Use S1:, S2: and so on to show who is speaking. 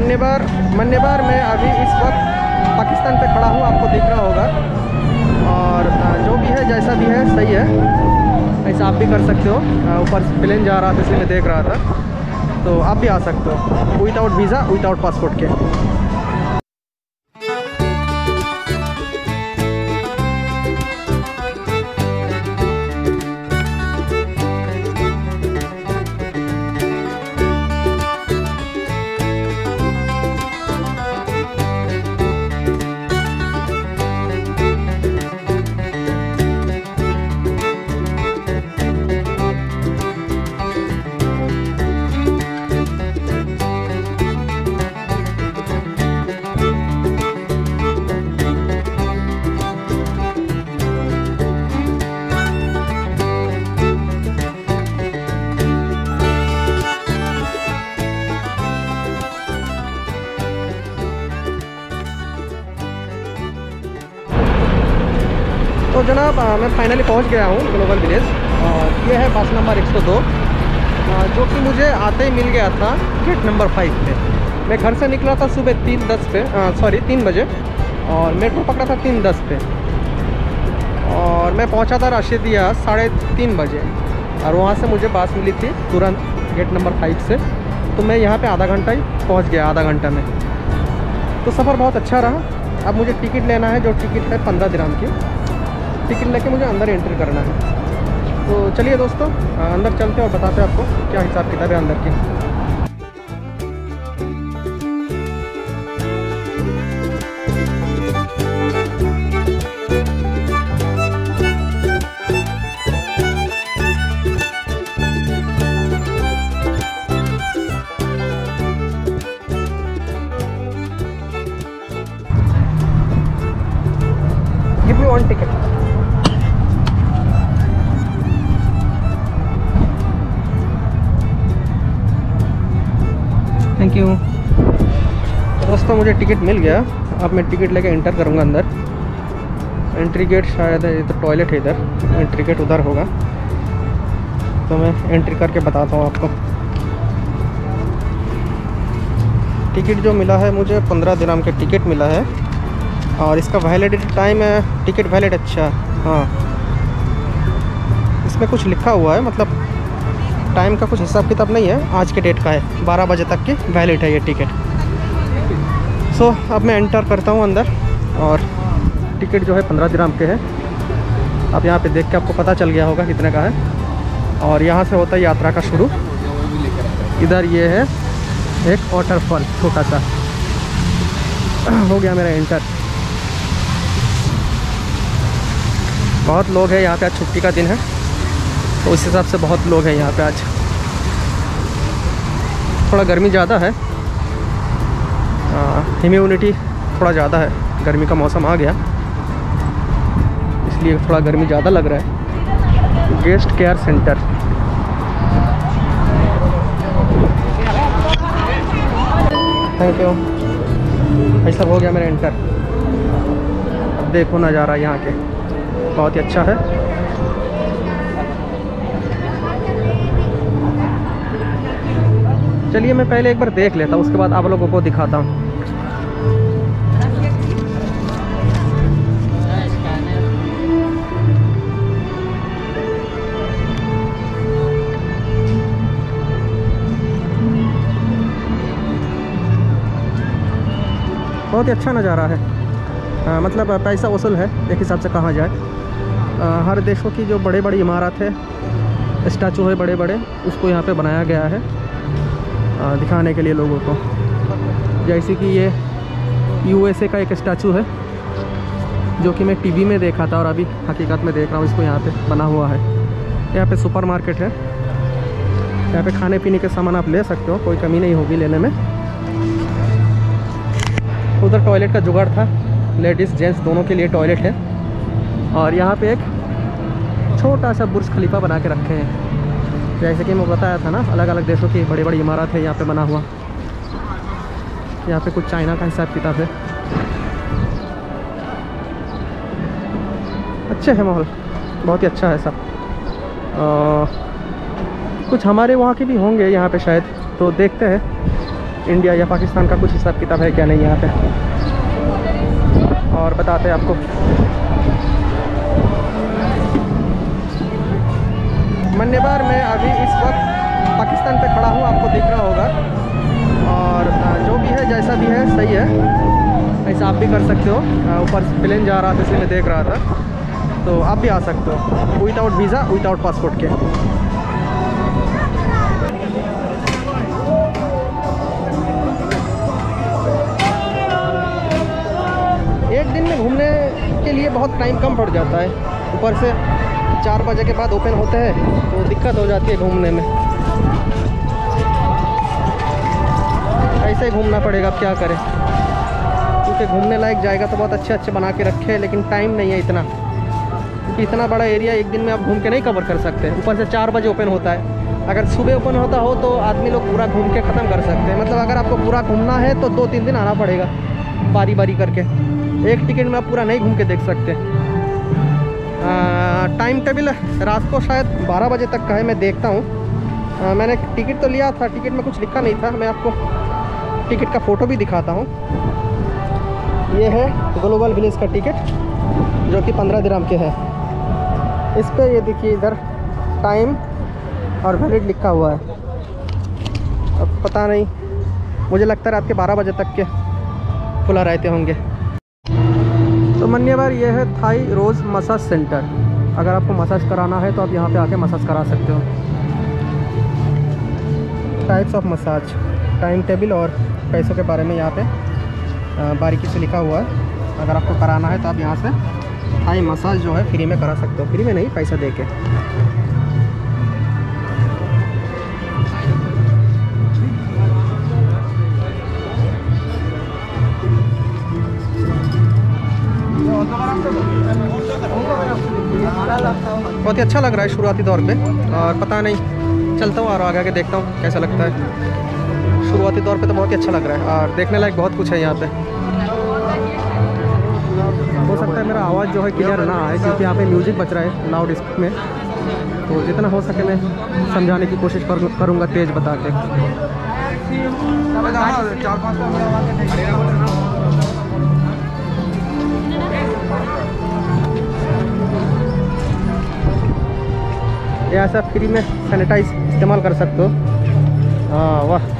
S1: मन्नेबार मन्नेबार में अभी इस वक्त पाकिस्तान पे खड़ा हूँ, आपको दिख रहा होगा। और जो भी है, जैसा भी है, सही है। ऐसा आप भी कर सकते हो। ऊपर प्लेन जा रहा था, इसलिए मैं देख रहा था। तो आप भी आ सकते हो विदाउट वीज़ा विदाउट पासपोर्ट के। तो जनाब मैं फाइनली पहुँच गया हूँ ग्लोबल विलेज और ये है बस नंबर 102 अ, जो कि मुझे आते ही मिल गया था गेट नंबर फाइव पे। मैं घर से निकला था सुबह तीन दस पे सॉरी तीन बजे और मेट्रो पकड़ा था तीन दस पे। और मैं पहुँचा था राशिदिया साढ़े तीन बजे और वहाँ से मुझे बस मिली थी तुरंत गेट नंबर फाइव से। तो मैं यहाँ पे आधा घंटा ही पहुँच गया आधा घंटा में। तो सफ़र बहुत अच्छा रहा। अब मुझे टिकट लेना है जो टिकट है पंद्रह दिराम की। टिकट लेके मुझे अंदर एंट्री करना है। तो चलिए दोस्तों अंदर चलते हैं और बताते हैं आपको क्या हिसाब किताब है अंदर की। दोस्तों मुझे टिकट मिल गया। अब मैं टिकट लेके एंटर करूँगा अंदर। एंट्री गेट शायद इधर टॉयलेट है इधर। एंट्री गेट उधर होगा। तो मैं एंट्री करके बताता हूँ आपको। टिकट जो मिला है, मुझे पंद्रह दिनाम का टिकट मिला है। और इसका वैलिडिटी टाइम है टिकट वैलिड अच्छा हाँ। इसमें कुछ लिखा हुआ है मतलब टाइम का कुछ हिसाब किताब नहीं है। आज के डेट का है, बारह बजे तक की वैलिड है ये टिकट सो अब मैं एंटर करता हूँ अंदर और टिकट जो है पंद्रह दिराम के है। अब यहाँ पे देख के आपको पता चल गया होगा कितने का है। और यहाँ से होता है यात्रा का शुरू। इधर ये है एक वाटरफॉल छोटा सा। हो गया मेरा एंटर बहुत लोग हैं यहाँ पे आज छुट्टी का दिन है। तो उस हिसाब से बहुत लोग हैं यहाँ पे आज। थोड़ा गर्मी ज़्यादा है। ह्यूमिडिटी थोड़ा ज़्यादा है। गर्मी का मौसम आ गया। इसलिए थोड़ा गर्मी ज़्यादा लग रहा है। Guest care centre thank you सब हो गया मेरा एंटर अब देखो नज़ारा यहाँ के। बहुत ही अच्छा है। चलिए, मैं पहले एक बार देख लेता हूँ, उसके बाद आप लोगों को दिखाता हूँ। बहुत ही अच्छा नज़ारा है। आ, मतलब पैसा वसूल है एक हिसाब से कहा जाए। आ, हर देशों की जो बड़े बड़ी इमारत है स्टैचू है बड़े बड़े उसको यहाँ पे बनाया गया है आ, दिखाने के लिए लोगों को। जैसे कि ये यूएसए का एक स्टैचू है जो कि मैं टीवी में देखा था और अभी हकीकत में देख रहा हूँ इसको यहाँ पे बना हुआ है। यहाँ पे सुपर मार्केट है। यहाँ पे खाने पीने के सामान आप ले सकते हो कोई कमी नहीं होगी लेने में। उधर टॉयलेट का जुगाड़ था। लेडीज़ जेंट्स दोनों के लिए टॉयलेट है। और यहाँ पे एक छोटा सा बुर्ज खलीफा बना के रखे हैं। जैसे कि मैं बताया था ना अलग अलग देशों की बड़ी बड़ी इमारत है यहाँ पे बना हुआ। यहाँ पे कुछ चाइना का हिसाब किताब है। अच्छे है माहौल। बहुत ही अच्छा है सब। आ, कुछ हमारे वहाँ के भी होंगे यहाँ पे शायद तो देखते हैं। इंडिया या पाकिस्तान का कुछ हिसाब किताब है क्या नहीं यहाँ पे? और बताते हैं आपको। मन्नेबार मैं अभी इस वक्त पाकिस्तान पे खड़ा हूँ आपको दिख रहा होगा। और जो भी है, जैसा भी है, सही है। ऐसा आप भी कर सकते हो। ऊपर प्लेन जा रहा था, इसलिए मैं देख रहा था। तो आप भी आ सकते हो। विदाउट वीज़ा विदाउट पासपोर्ट के। एक दिन में घूमने के लिए बहुत टाइम कम पड़ जाता है। ऊपर से चार बजे के बाद ओपन होते हैं तो दिक्कत हो जाती है घूमने में। ऐसे ही घूमना पड़ेगा क्या करें? क्योंकि घूमने लायक जाएगा तो बहुत अच्छे अच्छे बना के रखे हैं, लेकिन टाइम नहीं है इतना। क्योंकि इतना बड़ा एरिया एक दिन में आप घूम के नहीं कवर कर सकते। ऊपर से चार बजे ओपन होता है। अगर सुबह ओपन होता हो तो आदमी लोग पूरा घूम के ख़त्म कर सकते हैं। मतलब अगर आपको पूरा घूमना है तो दो तीन दिन आना पड़ेगा बारी बारी करके। एक टिकट में आप पूरा नहीं घूम के देख सकते। टाइम टेबल रात को शायद 12 बजे तक का है, मैं देखता हूँ। मैंने टिकट तो लिया था, टिकट में कुछ लिखा नहीं था। मैं आपको टिकट का फ़ोटो भी दिखाता हूँ। ये है ग्लोबल विलेज का टिकट, जो कि पंद्रह दिराम के है। इस पर ये देखिए इधर टाइम और वैलिड लिखा हुआ है। अब पता नहीं, मुझे लगता है रात के बारह बजे तक के खुला रहते होंगे। तो मन्यवर ये है थाई रोज़ मसाज सेंटर। अगर आपको मसाज कराना है तो आप यहाँ पे आके मसाज करा सकते हो। Types of massage time table और पैसों के बारे में यहाँ पे बारीकी से लिखा हुआ है। अगर आपको कराना है तो आप यहाँ से थाई मसाज जो है फ्री में करा सकते हो। फ्री में नहीं, पैसा दे के बहुत ही अच्छा लग रहा है शुरुआती दौर पे, और पता नहीं, चलता हूँ और आगे आगे देखता हूँ कैसा लगता है। शुरुआती दौर पे तो बहुत ही अच्छा लग रहा है, और देखने लायक बहुत कुछ है यहाँ पे। हो सकता है मेरा आवाज़ जो है क्लियर ना आए, क्योंकि यहाँ पे म्यूज़िक बच रहा है लाउड में। तो जितना हो सके मैं समझाने की कोशिश करूँगा तेज़ बता के। ऐसा फ्री में सैनिटाइज इस्तेमाल कर सकते हो। हाँ वाह।